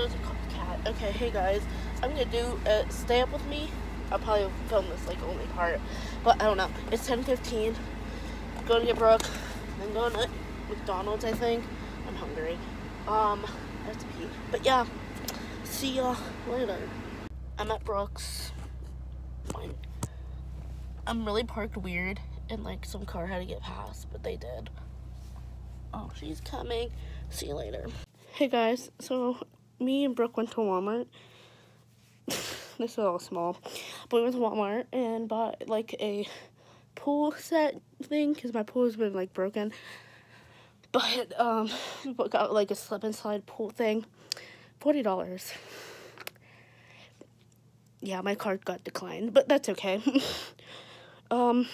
there's a. Okay, hey guys, I'm gonna do uh, stay up with me. I'll probably film this like only part, but I don't know. It's 10:15. Going to get Brooke, then going to McDonald's. I think I'm hungry. Um, I have to pee. But yeah, see ya later. I'm at Brooks. I'm really parked weird, and like some car had to get past, but they did. Oh, she's coming. See you later. Hey guys, so me and Brooke went to Walmart. this is all small. But we went to Walmart and bought like a pool set thing because my pool has been like broken. But um, got like a slip and slide pool thing. Forty dollars. Yeah, my card got declined, but that's okay. um,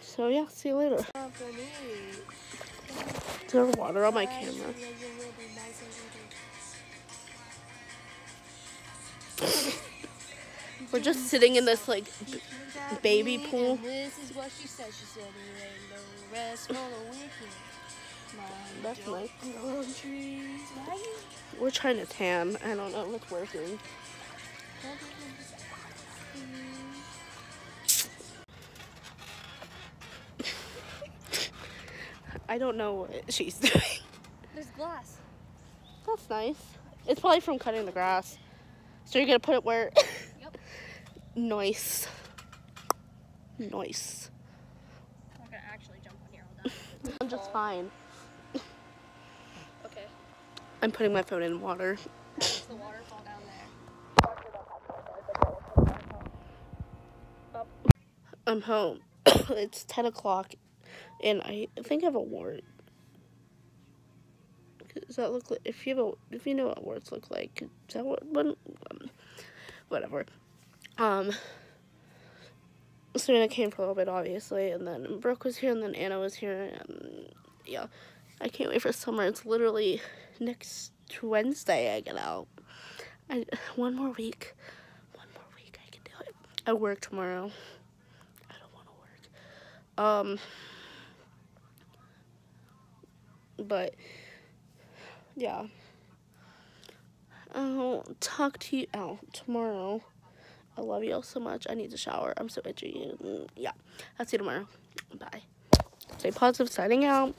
so yeah, see you later. Is there water on my camera? We're just sitting in this like baby pool. This is what she said. She said there ain't no rest for the wicked. That's nice. We're trying to tan. I don't know if it's working. I don't know what she's doing. There's glass. That's nice. It's probably from cutting the grass. So you're gonna put it where? Yep. Nice. Nice. I'm not gonna actually jump on here all that. I'm just fine. Okay. I'm putting my phone in water. The waterfall down there. I'm home. it's 10 o'clock and I think I have a wart. Does that look like, if you a, if you know what words look like, is that what, what um, whatever. Um, Serena came for a little bit, obviously, and then Brooke was here, and then Anna was here, and yeah, I can't wait for summer. It's literally next Wednesday I get out. I, one more week, one more week I can do it. I work tomorrow. I don't want to work. Um, but yeah. I'll talk to you out tomorrow. I love you all so much. I need to shower. I'm so itchy. Mm, Yeah. I'll see you tomorrow. Bye. Stay positive. Signing out.